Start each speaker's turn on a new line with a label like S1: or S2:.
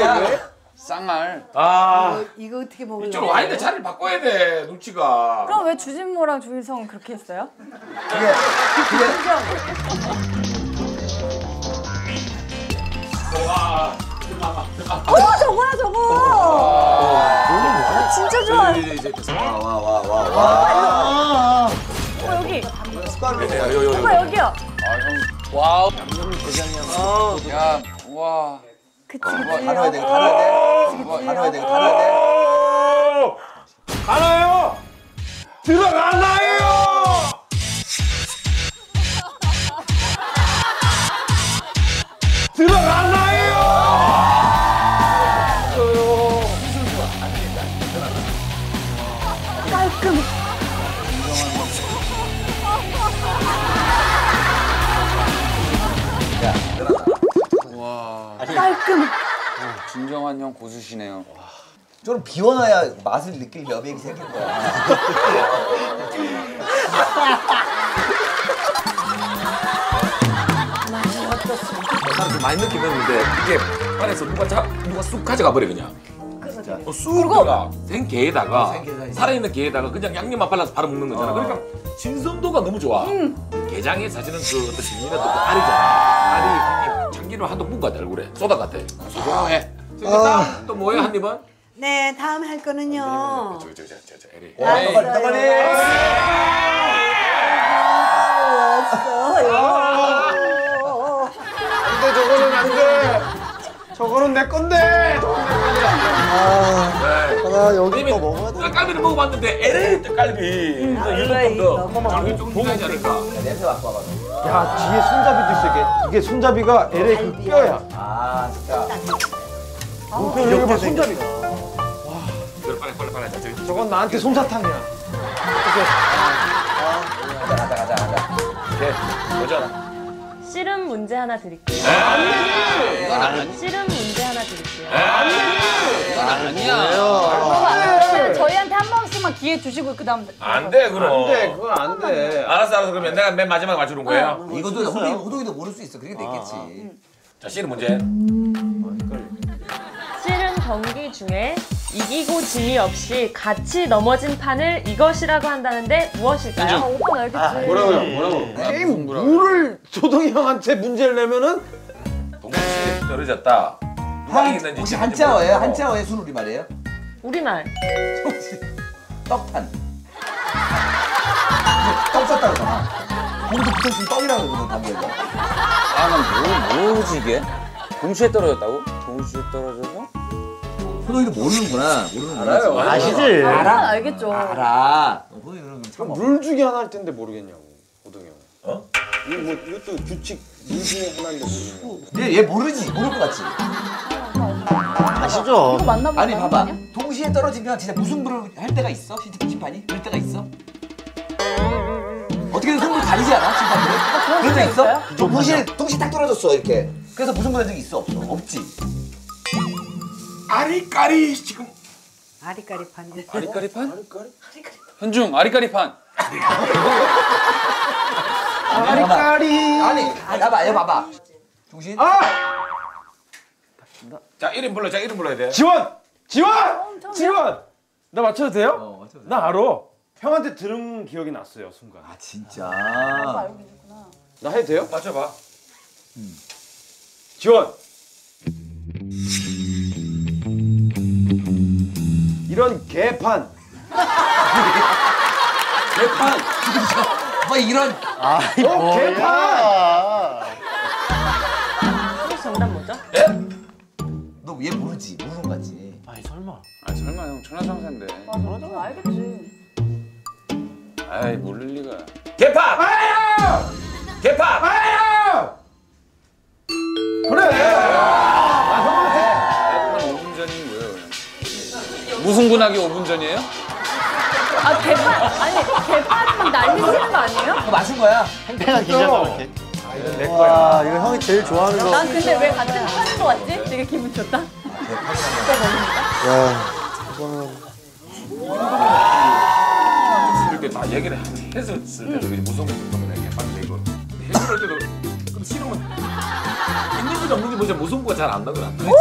S1: 야,
S2: 쌍알.
S3: 아
S4: 이거 어떻게 먹을래?
S3: 이쪽으로 와야 돼 자리를 바꿔야 돼 눈치가
S5: 그럼 왜 주진모랑 주인성은 그렇게 했어요?
S1: 그게
S5: 와어 저거야 저거. 아, 진짜 좋아.
S3: 이제 이제 됐어
S1: 와와와와
S5: 어 여기.
S3: 야, 요, 요, 요.
S5: 오빠 여기요.
S2: 아 형. 와우. 양념 대장이야. 야 와.
S5: 그치
S1: 와,
S5: 그치.
S1: 다 넣어야 돼, 다 넣어야 돼. 다 넣어야 돼, 다 넣어야 돼.
S3: 오! 가나요? 들어가나요? 들어가
S2: 진정한 형 고수시네요.
S1: 좀 비워놔야 맛을 느낄 여백이 생길 거야.
S3: 나는 좀 많이 느끼 는데 이게 안에서 누가 자, 누가 쑥 가져가 버려 그냥. 어, 쑥가 생게에다가
S1: 생게에다가
S3: 살아있는 게에다가 그냥 양념만 발라서 바로 먹는 거잖아. 그러니까 신선도가 너무 좋아. 게장에 사실은 그 어떤 신미가 또 알이잖아. 알이 참기름 한도 것 같아 얼굴에 쏟아 같아. 소소해. 다음 또 뭐예요 한 입은?
S4: 네, 다음 할 거는요.
S3: 저기 저기 저기 저기 에리.
S1: 빨리, 빨리.
S4: 왔어요.
S6: 근데 저거는 안 돼. 저거는 내 건데. 저거는 내 건데.
S3: 아
S6: 여기 거 먹어야 돼.
S3: 떡갈비를 먹어봤는데 LA 떡갈비 유독 좀더 저기 좀 중요하지 않을까?
S1: 냄새 맡고 와봐.
S6: 야 뒤에 손잡이도 있어 이게. 이게 손잡이가 LA 그 뼈야.
S1: 아, 진짜.
S6: 뼈 여기 봐 손잡이가.
S3: 빨리 빨리 빨리 자 저기
S6: 저건 나한테 솜사탕이야.
S1: 가자, 가자, 가자, 가자.
S3: 오케이 보자.
S7: 씨름 문제 하나 드릴게요.
S2: 아니.
S7: 씨름 문제 하나 드릴게요.
S5: 그러면 저희한테 한 번씩만 기회 주시고 그다음.
S3: 안돼 그럼.
S6: 안돼 그건 안 돼.
S3: 알았어 알았어 그러면 내가 맨 마지막에 맞추는 거예요.
S1: 이것도 호동이, 호동이도 모를 수 있어. 그게 되겠지.
S3: 자 씨는 문제.
S7: 경기 중에 이기고 짐이 없이 같이 넘어진 판을 이것이라고 한다는데
S5: 아,
S7: 무엇일까요?
S5: 오빠 알겠지.
S6: 뭐라고요? 뭐라고? 게임 룰을 조동이 형한테 문제를 내면은
S3: 동시 떨어졌다. 누가
S1: 한,
S3: 이겼는지
S1: 혹시 한자어예요? 한자어의 순우리 말이에요?
S7: 우리말.
S1: 떡판. 떡 쌌다고 그러잖아. 거기서 붙었으면 떡이라고 그러거든, 담배가.
S2: 아 난 뭐, 모르지 이게. 동시에 떨어졌다고? 동시에 떨어져서?
S1: 호동이도 모르는구나. 모르는구나.
S3: 알아요.
S1: 지금.
S6: 아시지?
S5: 알아 알겠죠.
S1: 알아. 어, 호동이.
S6: 그럼 룰 중에 하나일 텐데 모르겠냐고 호동이 형. 어? 이거 뭐 이것도 규칙 룰 중에 하나인데 모르겠냐고.
S1: 얘, 얘 모르지. 모를 것 같지.
S6: 아시죠?
S5: 이거 맞나 보다.
S1: 아니 봐봐. 동시에 떨어지면 진짜 무승부를 할 때가 있어? 시- 심판이? 그럴 때가 있어? 어떻게든 승부 가리지 않아? 심판들이? 그런 적 있어? 동시에 동시에 딱 떨어졌어 이렇게. 그래서 무승부 된 적이 있어 없어? 없지.
S3: 아리까리 지금
S4: 아리까리판.
S2: 아리까리판? 현중 아리까리판.
S1: 아리까리. 아니, 봐봐, 얘 봐봐. 동시.
S6: 아!
S3: 자 이름 불러 자 이름 불러야 돼.
S6: 지원! 지원! 지원! 나 맞춰도 돼요?
S1: 어, 맞춰도 돼.
S6: 나 알아. 형한테 들은 기억이 났어요 순간.
S1: 아 진짜.
S5: 알고 계시구나.
S6: 나 해도 돼요?
S3: 맞춰봐.
S6: 지원. 이런 개판.
S1: 개판. 뭐 이런.
S6: 어, 개판.
S7: 혹시 정답 뭐죠?
S1: 너얘 모르지? 모르는 거 같지?
S2: 아 설마 형 천하장사인데.
S5: 맞아. 알겠지.
S2: 아이 모를 리가.
S3: 개파. 개파.
S2: 무승부나기 5분 전이에요?
S5: 아 개판 아니 개판 막 날리시는 거 아니에요?
S1: 그거 맞춘 거야.
S8: 팽팽한 기자가 이렇게.
S6: 내 거야.
S8: 아, 이거 형이 제일 좋아하는 거.
S5: 난 근데 왜 같은 판인 거 같지? 되게 기분 좋다.
S8: 야, 이거는
S3: 이렇게 다 얘기를 했었을 때도 그게 무슨 거면 개판인데 이거 해결할 때도 그럼 싫으면 있는지 없는지 뭐지 무승부가 잘안 나더라. 그렇지.
S5: 오!